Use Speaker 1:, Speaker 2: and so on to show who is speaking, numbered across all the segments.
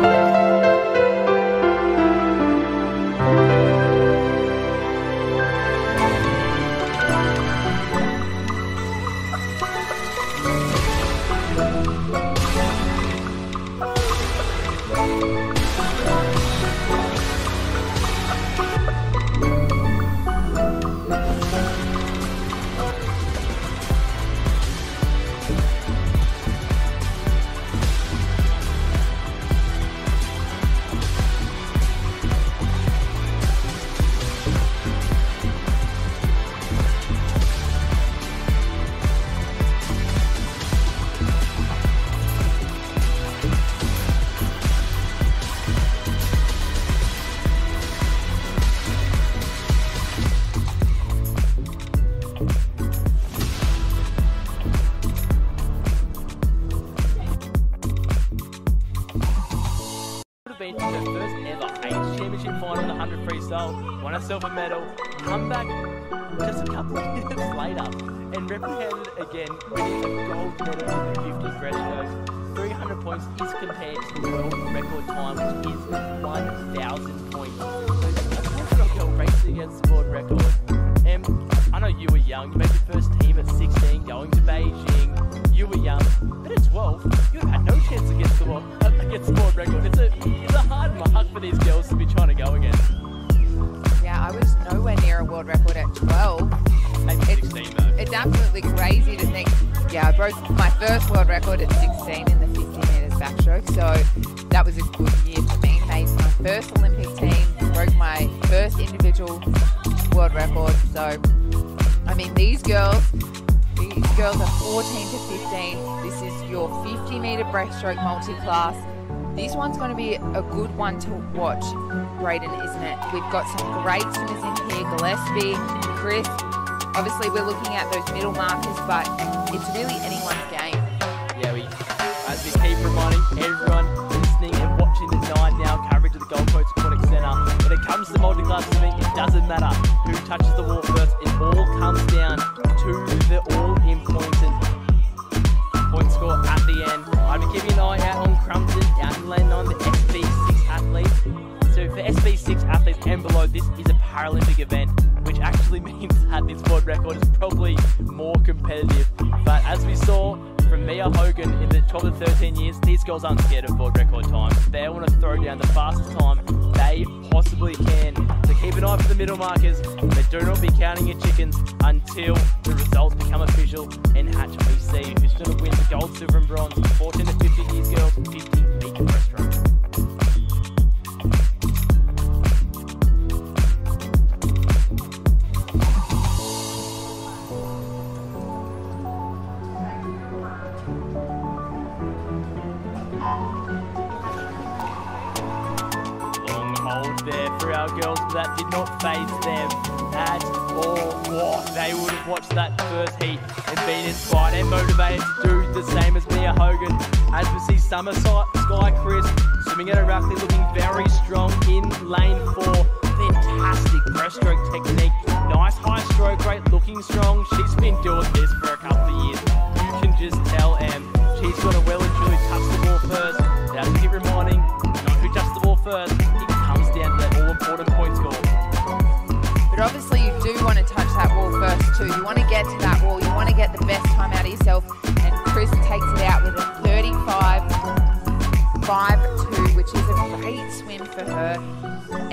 Speaker 1: Would been her first ever age championship final in the 100 freestyle, won a silver medal, come back just a couple of years later and represented again, winning a gold medal in the 50 breaststroke. 300 points is compared to the world record time, which is 1,000 points. So a girl racing against the world record. And I know you were young, you made your first team at 16, going to Beijing. You were young, but at 12, you had no chance against the world, against the world record. It's a, it's a hard mark for these girls to be trying to go against.
Speaker 2: Yeah, I was nowhere near a world record at 12.
Speaker 1: Maybe
Speaker 2: It's-
Speaker 1: 16 though.
Speaker 2: It's absolutely crazy to think. Yeah, I broke my first world record at 16 in the 50 metres backstroke, so that was a good year for me. Made my first Olympic team, broke my first individual world record. So, I mean, these girls, these girls are 14 to 15. This is your 50 metre breaststroke multi-class. This one's going to be a good one to watch, Brayden, isn't it? We've got some great swimmers in here, Gillespie, Crisp. Obviously, we're looking at those middle markers, but it's really anyone's game.
Speaker 1: Yeah, we, as we keep reminding everyone listening and watching the 9 Now coverage of the Gold Coast Aquatic Centre, when it comes to multi-class swimming, it doesn't matter who touches the water first. This world record is probably more competitive. But as we saw from Mia Hogan in the 12 to 13 years, these girls aren't scared of world record times. They want to throw down the fastest time they possibly can. So keep an eye for the middle markers, but do not be counting your chickens until the results become official and hatch. See who's going to win the gold, silver, and bronze. 14 to 15 years girls, 50 meter breaststroke. They would have watched that first heat and been inspired and motivated to do the same as Mia Hogan. As we see Summer Sky Crisp swimming at a roughly looking very strong in lane four. Fantastic breaststroke technique. Nice high stroke rate, looking strong. She's been doing this for a couple of years. You can just tell, and she's got to well
Speaker 2: You want to get to that wall. You want to get the best time out of yourself. And Crisp takes it out with a 35 5 2, which is a great swim for her.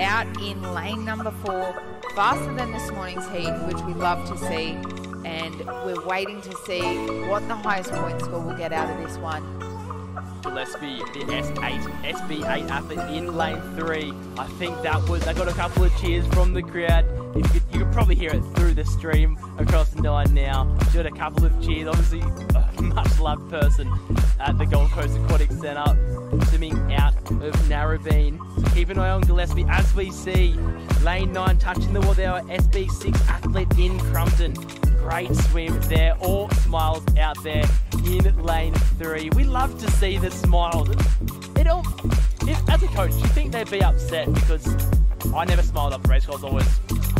Speaker 2: Out in lane number four, faster than this morning's heat, which we love to see. And we're waiting to see what the highest point score will get out of this one.
Speaker 1: Gillespie, the S8, SB8 athlete in lane three. I think that was, I got a couple of cheers from the crowd. You could, you could probably hear it through the stream across the nine now. Had a couple of cheers, obviously a much loved person at the Gold Coast Aquatic Centre, swimming out of Narrabeen. So keep an eye on Gillespie as we see lane nine touching the wall there, our SB6 athlete in Crumpton. Great swim there, all smiles out there in lane three. We love to see the smiles. It all, if, as a coach, do you think they'd be upset because I never smiled up the race. Was always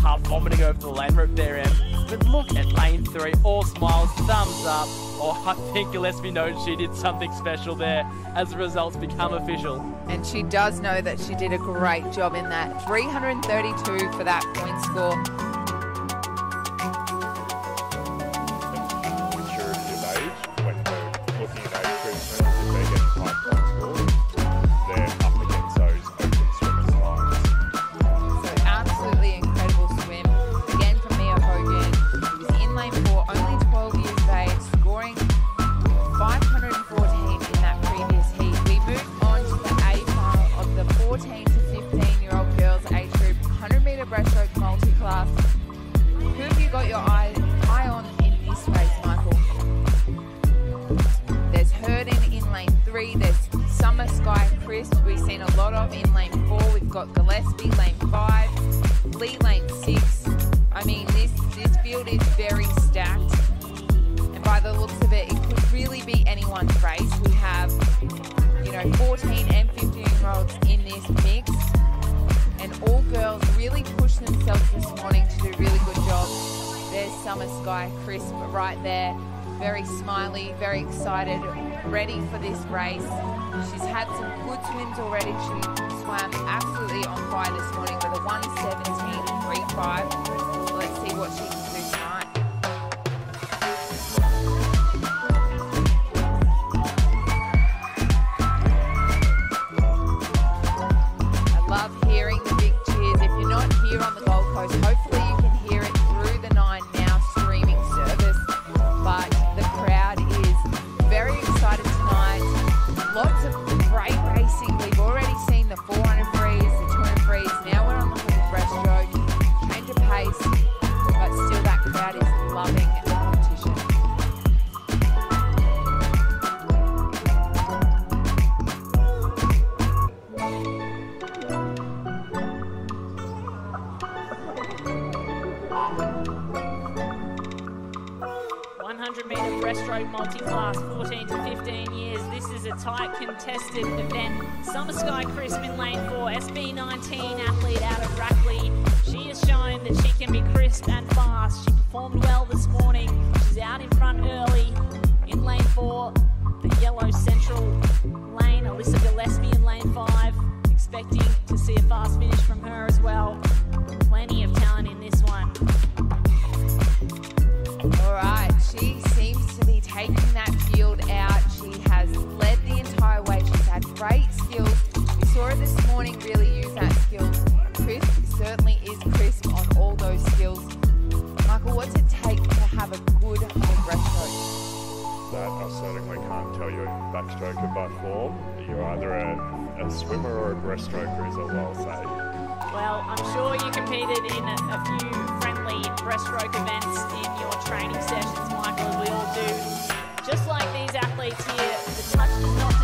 Speaker 1: half vomiting over the lane rope there, Em. But look at lane three, all smiles, thumbs up. Oh, I think Gillespie knows she did something special there as the results become official.
Speaker 2: And she does know that she did a great job in that. 332 for that point score. Summer Sky Crisp. We've seen a lot of in lane four. We've got Gillespie lane five, Lee lane six. I mean, this this field is very stacked, and by the looks of it, it could really be anyone's race. We have, you know, 14 and 15 year olds in this mix, and all girls really pushed themselves this morning to do a really good job. There's Summer Sky Crisp right there. Very smiley, very excited, ready for this race. She's had some good swims already. She swam absolutely on fire this morning with a 117.35. Let's see what she We've already seen the 400 freeze, 100
Speaker 3: metre breaststroke multi-class, 14 to 15 years. This is a tight contested event. Summer Sky Crisp in lane four, SB19 athlete out of Rackley. She has shown that she can be crisp and fast. She performed well this morning. She's out in front early.
Speaker 2: Skills. We saw her this morning really use that skill. Crisp certainly is crisp on all those skills. Michael, what's it take to have a good home breaststroke?
Speaker 4: That I certainly can't tell you backstroker by form. You're either a, a swimmer or a breaststroker, is all I'll say.
Speaker 3: Well, I'm sure you competed in a, a few friendly breaststroke events in your training sessions, Michael, as we all do. Just like these athletes here, the touch does not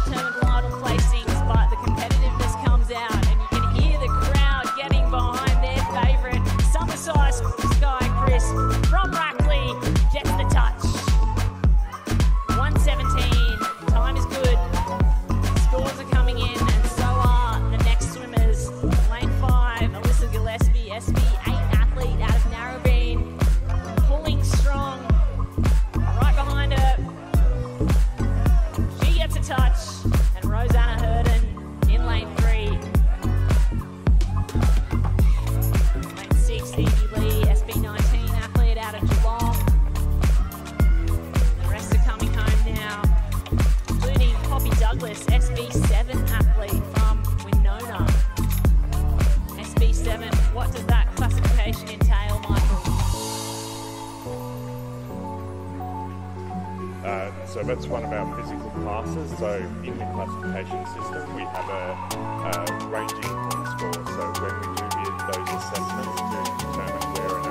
Speaker 3: so
Speaker 4: that's one of our physical classes. So in the classification system, we have a, a ranging point score. So when we do those assessments to determine where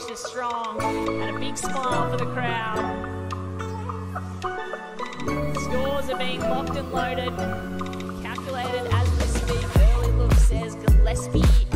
Speaker 3: Cairns finishes strong, and a big smile for the crowd. Scores are being locked and loaded, calculated as we speak. Early look says Gillespie